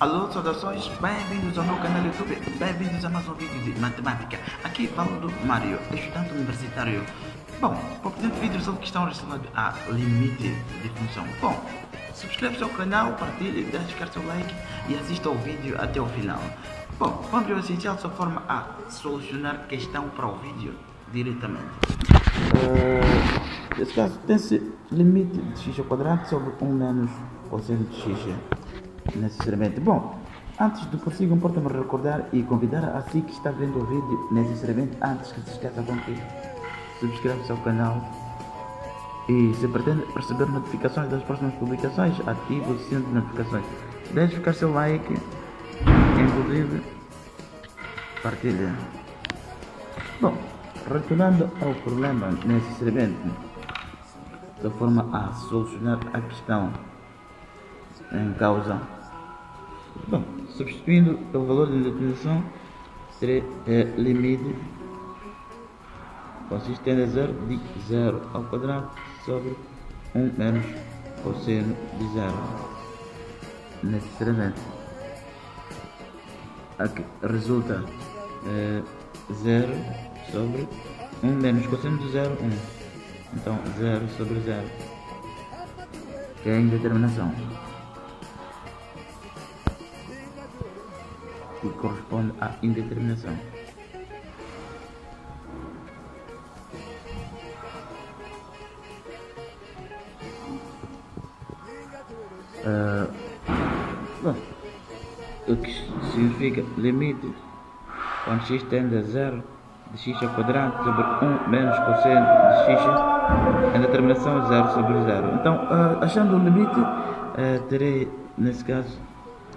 Alô, saudações, bem-vindos ao meu canal YouTube, bem-vindos a mais um vídeo de matemática. Aqui falo do Mário, estudante universitário. Bom, para o presente vídeo sobre questão relacionada a limite de função. Bom, subscreve-se ao canal, partilhe, deixe seu like e assista ao vídeo até o final. Bom, vamos ao essencial de sua forma a solucionar questão para o vídeo diretamente. Nesse caso, tem-se limite de x ao quadrado sobre 1 menos cosseno de x necessariamente. Bom, antes do prossigo, importa-me recordar e convidar a si que está vendo o vídeo, necessariamente antes que se esqueça contigo, subscreve-se ao canal e se pretende receber notificações das próximas publicações, ative o sino de notificações. Deixe ficar seu like, inclusive partilha. Bom, retornando ao problema necessariamente, da forma a solucionar a questão em causa. Bom, substituindo pelo valor de indexação, terei é, limite consistente a zero de zero ao quadrado sobre 1 menos cosseno de zero. Necessariamente. Aqui resulta é, zero sobre 1 menos cosseno de zero 1. Então, zero sobre zero. Que é a indeterminação. Que corresponde à indeterminação. Uh, bom, o que significa limite quando x tende a zero de x ao quadrado sobre 1 menos cosseno de x a determinação 0 sobre 0. Então, uh, achando o limite, uh, terei, nesse caso,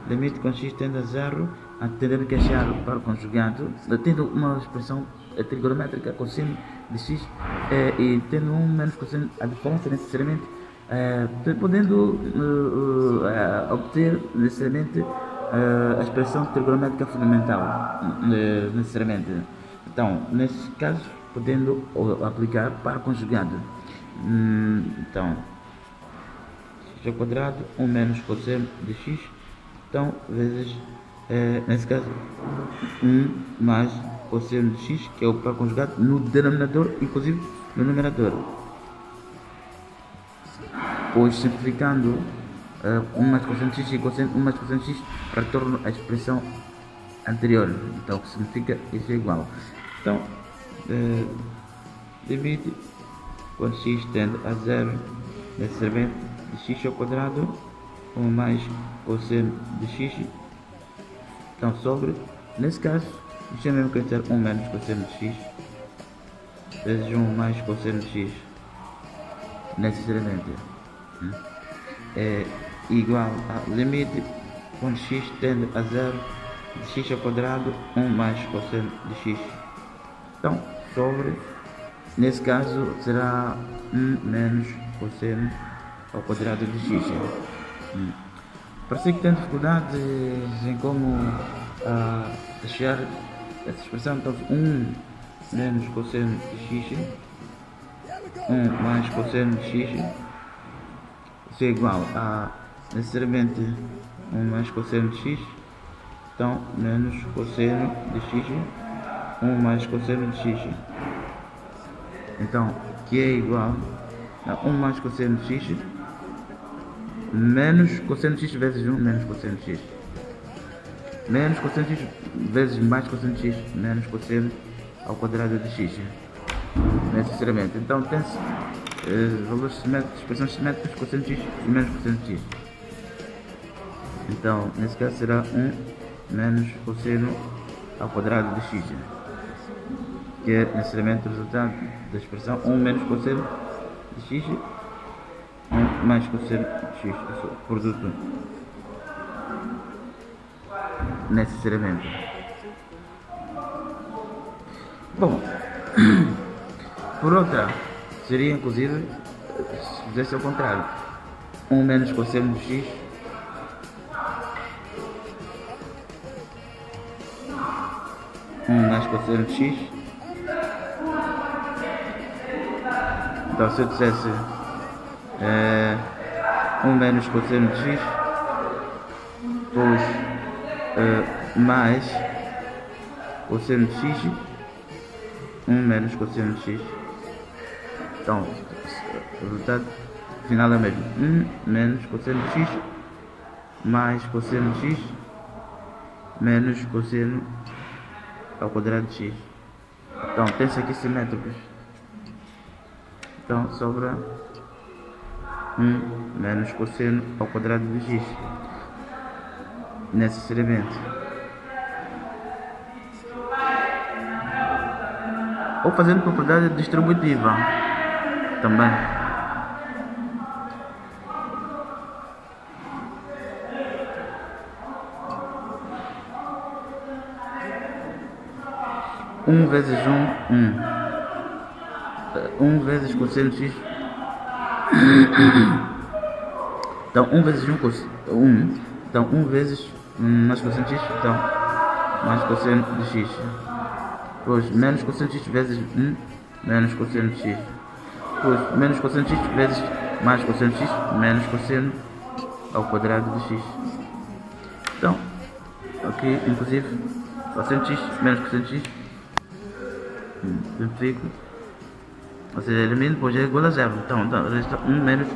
limite tende a zero a ter que achar para o conjugado, tendo uma expressão trigonométrica cosseno de x eh, e tendo um menos cosseno, a diferença necessariamente, eh, podendo uh, obter necessariamente a expressão trigonométrica fundamental, necessariamente. Então, nesse caso, podendo aplicar para o conjugado. Hum, então, x ao quadrado, 1 menos cosseno de x, então, vezes é, nesse caso 1 mais cosseno de x, que é o par conjugado, no denominador, inclusive no numerador. Pois simplificando uh, 1 mais cosseno de x e cosseno 1 mais cosseno de x, retorno à expressão anterior. Então, o que significa isso é igual. Então, uh, divide quando x tende a zero, necessariamente x ao quadrado, 1 mais cosseno de x então, sobre, nesse caso, isto é mesmo que ser 1 menos cosseno de x vezes 1 mais cosseno de x, necessariamente, é igual a limite quando x tende a zero de x ao quadrado 1 mais cosseno de x. Então, sobre, nesse caso, será 1 menos cosseno ao quadrado de x. Parece que tem dificuldades em como uh, achar essa expressão. Então, 1 menos cosseno de x, 1 mais cosseno de x, isso é igual. A necessariamente 1 mais cosseno de x, então menos cosseno de x, 1 mais cosseno de x. Então, que é igual. A 1 mais cosseno de x menos cosseno x vezes 1 menos cosseno x. Menos cosseno x vezes mais cosseno x menos cosseno ao quadrado de x. Necessariamente. Então tem-se eh, valores simétricos, expressões simétricas, cosseno x e menos cosseno x. Então, nesse caso será 1 menos cosseno ao quadrado de x. Que é necessariamente o resultado da expressão 1 menos cosseno de x mais cosseno x, produto necessariamente. Bom, por outra, seria inclusive se fizesse ao contrário, 1 menos cosseno de x. Um mais cosseno de x. Então se eu dissesse é, 1 menos cosseno de x, pois uh, mais cosseno de x 1 menos cosseno de x. Então o resultado final é o mesmo. 1 menos cosseno de x mais cosseno de x menos cosseno ao quadrado de x. Então tem-se aqui simétricos então sobra 1 menos cosseno ao quadrado de x necessariamente ou fazendo propriedade distributiva também. Um vezes um um. Um vezes cosseno x então 1 vezes 1 cosseno 1 então 1 vezes mais cosseno de x então mais cosseno de x depois menos cosseno de x vezes 1 menos cosseno de x depois menos cosseno de x vezes mais cosseno de x menos cosseno ao quadrado de x. Então aqui inclusive cosseno de x menos cosseno de x simplifico ou seja, elimino depois é igual a zero então, então resta 1 menos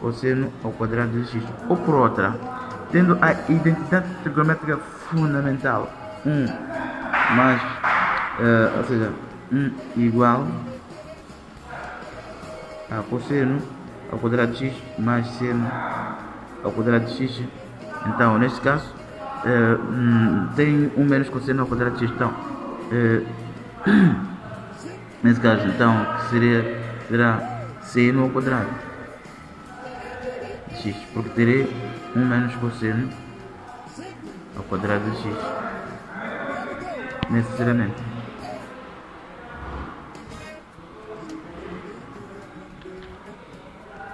cosseno ao quadrado de x ou por outra tendo a identidade trigonométrica fundamental 1 mais, uh, ou seja, 1 igual a cosseno ao quadrado de x mais seno ao quadrado de x. Então, neste caso, uh, tem 1 menos cosseno ao quadrado de x. Então, uh, nesse caso, então, que seria, será seno ao quadrado. De x, porque terei 1 menos cosseno ao quadrado de x. Necessariamente.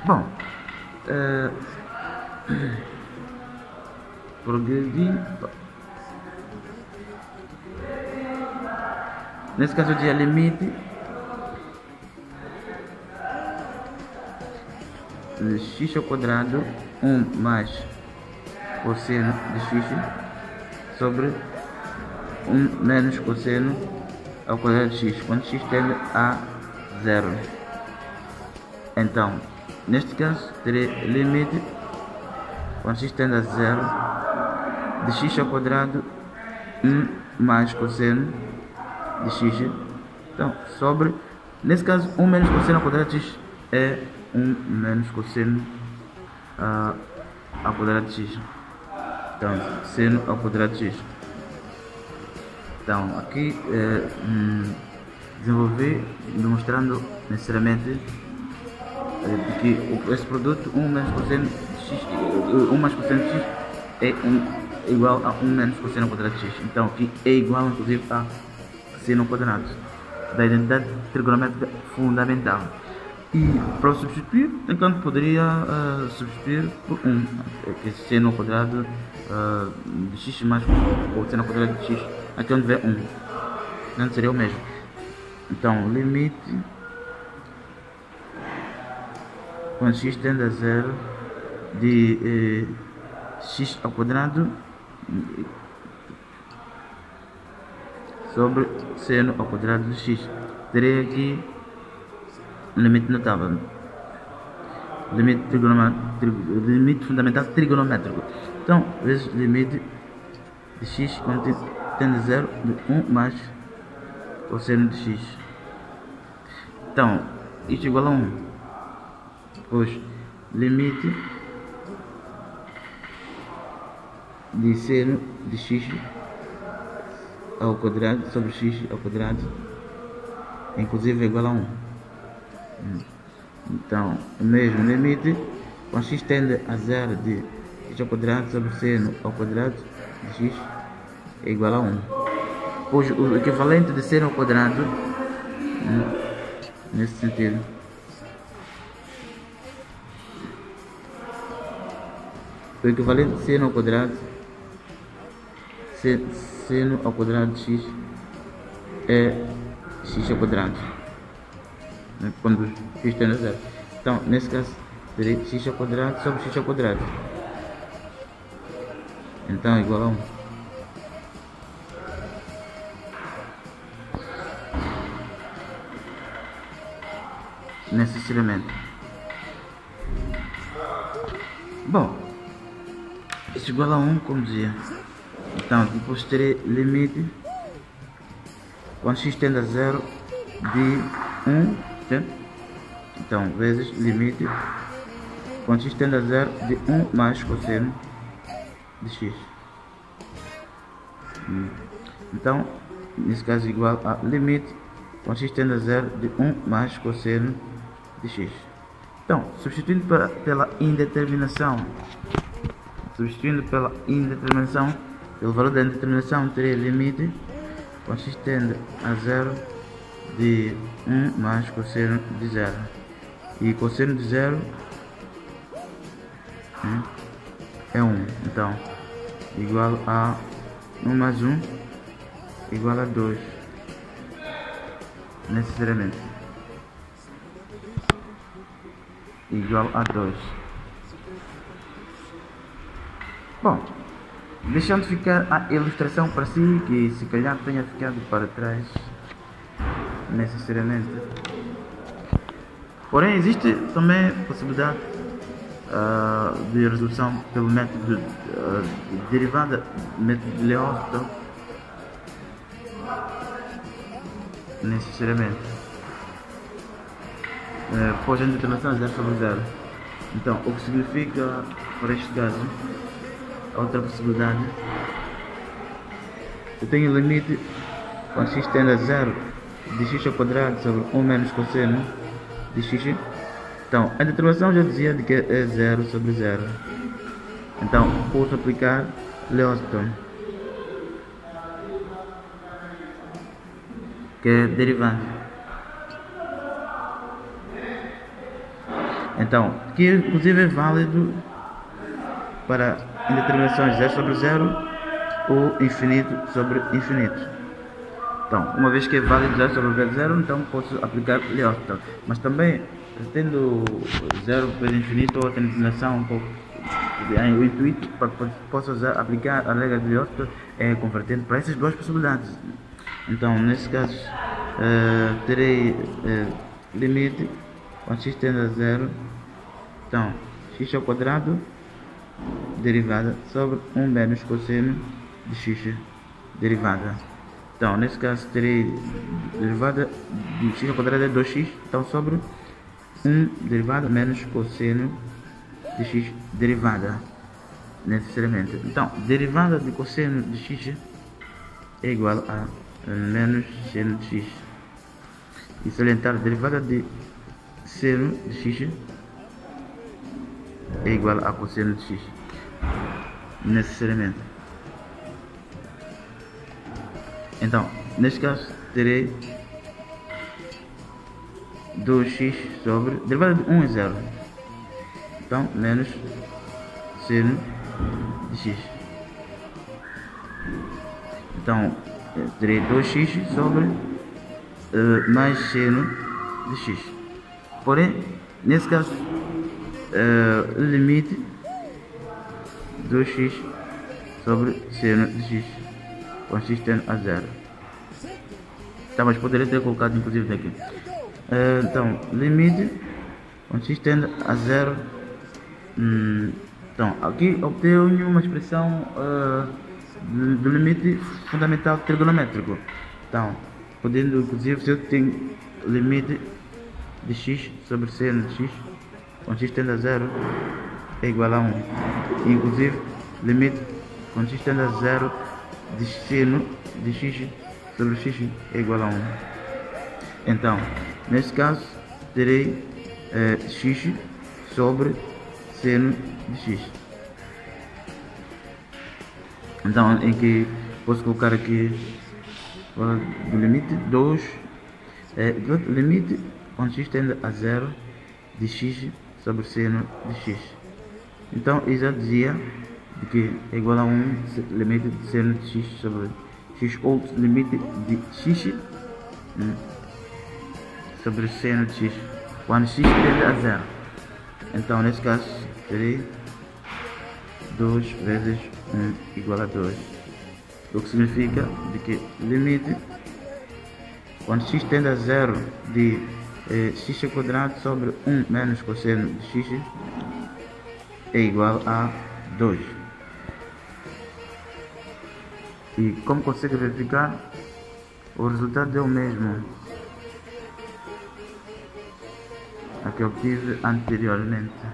Bom uh, progredir nesse caso de limite x ao quadrado 1 mais cosseno de x sobre 1 menos cosseno ao quadrado de x, quando x tende a zero. Então, neste caso, terei limite quando x tende a zero de x ao quadrado 1 mais cosseno de x. Então, sobre, nesse caso, 1 menos cosseno ao quadrado de x é 1 menos cosseno uh, ao quadrado de x. Então, seno ao quadrado de x. Então, aqui é, hum, desenvolvi demonstrando necessariamente é, que esse produto 1 menos cosseno de x, 1 mais cosseno de x é, um, igual a 1 menos cosseno ao quadrado de x. Então, aqui é igual inclusive a seno ao quadrado da identidade trigonométrica fundamental. E para substituir, enquanto poderia uh, substituir por 1, que é seno ao quadrado uh, de x mais ou seno ao quadrado de x, aqui onde vê 1, não seria o mesmo. Então, limite quando x tende a zero de eh, x ao quadrado sobre seno ao quadrado de x. Terei aqui limite notável. Limite, limite fundamental trigonométrico. Então, vezes limite de x quando tende a zero de 1 mais cosseno de x. Então, isto é igual a 1. Depois, limite de seno de x ao quadrado sobre x ao quadrado, inclusive é igual a 1. Então, o mesmo limite, quando x tende a zero de x ao quadrado sobre seno ao quadrado de x é igual a 1. Pois o equivalente de seno ao quadrado, hum, nesse sentido, o equivalente de seno ao quadrado, seno ao quadrado de x é x ao quadrado né, quando x tende a zero. Então, nesse caso, terei x ao quadrado sobre x ao quadrado. Então, é igual a 1. Necessariamente. Bom, isso igual a 1, como dizia. Então, depois terei limite quando x tende a zero de 1 entende? Então, vezes limite tende a 0 de 1 mais cosseno de x. Hum. Então, nesse caso igual a limite tende a 0 de 1 mais cosseno de x. Então, substituindo pela indeterminação, substituindo pela indeterminação, pelo valor da indeterminação, teria limite tende a 0 de 1 mais cosseno de 0. E cosseno de 0 hum, é 1. Então, igual a 1 mais 1 igual a 2. Necessariamente. igual a 2. Bom, deixando ficar a ilustração para si, que se calhar tenha ficado para trás, necessariamente. Porém, existe também possibilidade uh, de resolução pelo método uh, de derivada, método de L'Hospital, necessariamente é, pós a determinação 0 sobre 0. Então, o que significa, para este caso, a outra possibilidade, eu tenho limite tende a 0 de x ao quadrado sobre 1 menos cosseno de x. Então, a determinação já dizia de que é 0 sobre 0. Então, posso aplicar L'Hospital, que é derivante. Então, que inclusive é válido para indeterminações 0 sobre 0 ou infinito sobre infinito. Então, uma vez que é válido 0 sobre 0, então posso aplicar L'Hospital. Mas também, tendo 0 vezes infinito ou outra indeterminação um pouco o intuito para que possa usar, aplicar a regra de L'Hospital é convertendo para essas duas possibilidades. Então, nesse caso, uh, terei uh, limite quando x tende a zero, então x ao quadrado derivada sobre 1 menos cosseno de x derivada. Então, nesse caso, terei derivada de x ao quadrado é 2x, então sobre 1 derivada menos cosseno de x derivada, necessariamente. Então, derivada de cosseno de x é igual a menos seno de x. E salientar derivada de seno de x é igual a cosseno de x necessariamente então neste caso terei 2x sobre derivada de 1 é 0 então menos seno de x. Então terei 2x sobre uh, mais seno de x. Porém, nesse caso, uh, limite 2x sobre seno de x consistente a zero. Tá, mas poderia ter colocado inclusive daqui. Uh, então, limite consistente a zero. Hum, então, aqui obtenho uma expressão uh, do limite fundamental trigonométrico. Então, podendo inclusive se eu tenho limite de x sobre seno de x, tende a zero, é igual a 1. Inclusive, limite tende a zero de seno de x sobre x é igual a 1. Então, neste caso, terei x sobre seno de x. Então, em que posso colocar aqui o limite 2, é, limite quando x tende a zero de x sobre seno de x. Então, eu já dizia que é igual a 1 limite de seno de x sobre x ou limite de x hum, sobre seno de x quando x tende a zero. Então, nesse caso, terei 2 vezes 1 igual a 2. O que significa de que limite quando x tende a zero de é, x quadrado sobre 1 menos cosseno de x é igual a 2. E como consegue verificar, o resultado é o mesmo a que obtive anteriormente.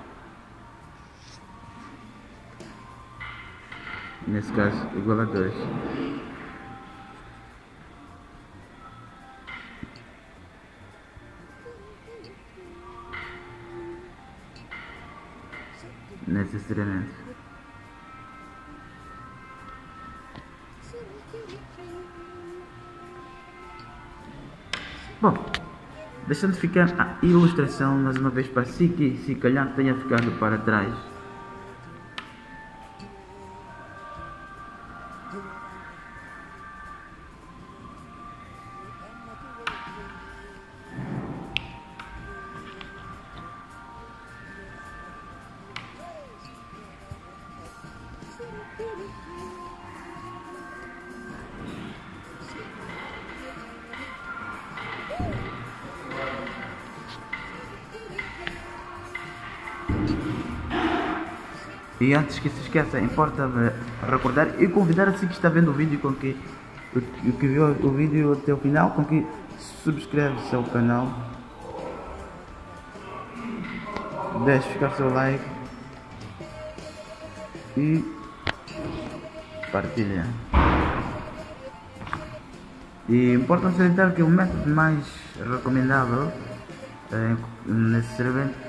Nesse caso, igual a 2. necessariamente. Deixando ficar a ilustração mais uma vez para si que se calhar tenha ficado para trás. E antes que se esqueça, importa recordar e convidar a si que está vendo o vídeo com que o que viu o vídeo até o final, com que subscreve seu canal, deixe ficar seu like e partilha. E importa salientar que o método mais recomendável é, nesse servente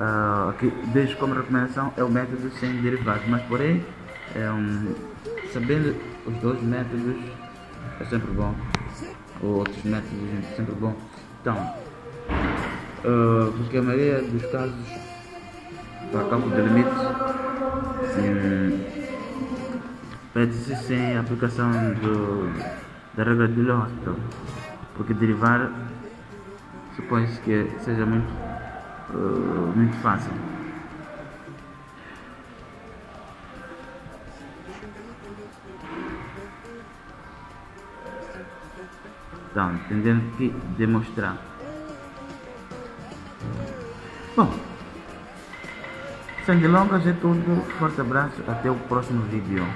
uh, aqui deixo como recomendação é o método sem derivados, mas porém é um, sabendo os dois métodos é sempre bom, ou outros métodos é sempre bom. Então, uh, porque a maioria dos casos para cálculo de limites um, pede-se sem aplicação do, da regra de L'Hospital, porque derivar supõe-se que seja muito uh, muito fácil. Então, entendendo que demonstrar. Bom, sem delongas é tudo. Forte abraço, até o próximo vídeo.